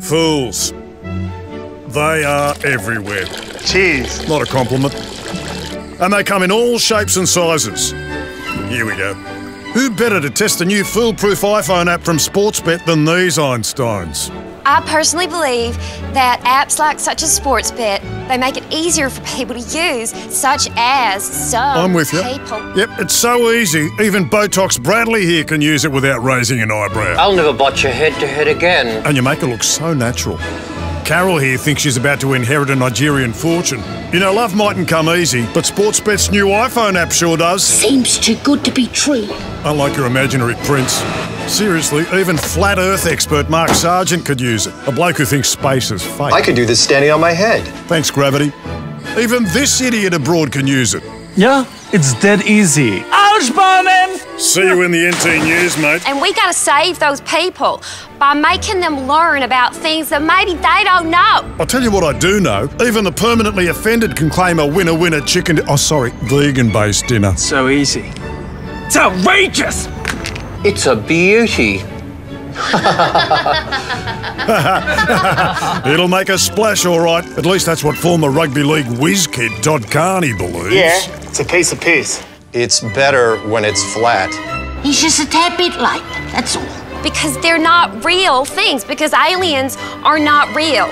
Fools. They are everywhere. Cheers. Not a compliment. And they come in all shapes and sizes. Here we go. Who better to test the new foolproof iPhone app from Sportsbet than these Einsteins? I personally believe that apps like such as Sportsbet, they make it easier for people to use, such as some I'm with you. people. Yep, it's so easy. Even Botox Bradley here can use it without raising an eyebrow. I'll never botch your head to head again. And you make it look so natural. Carol here thinks she's about to inherit a Nigerian fortune. You know, love mightn't come easy, but Sportsbet's new iPhone app sure does. Seems too good to be true. Unlike your imaginary prince. Seriously, even flat Earth expert Mark Sargent could use it. A bloke who thinks space is fake. I could do this standing on my head. Thanks, Gravity. Even this idiot abroad can use it. Yeah, it's dead easy. Ouch, Barman! See you in the NT News, mate. And we gotta save those people by making them learn about things that maybe they don't know. I'll tell you what I do know. Even the permanently offended can claim a winner-winner chicken... Oh, sorry, vegan-based dinner. So easy. It's outrageous! It's a beauty. It'll make a splash, all right. At least that's what former rugby league whiz kid Todd Carney believes. Yeah, it's a piece of piss. It's better when it's flat. He's just a tad bit late, that's all. Because they're not real things, because aliens are not real.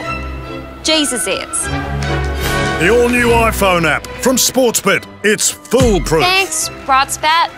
Jesus is. The all-new iPhone app from Sportsbet. It's foolproof. Thanks, Broadspat.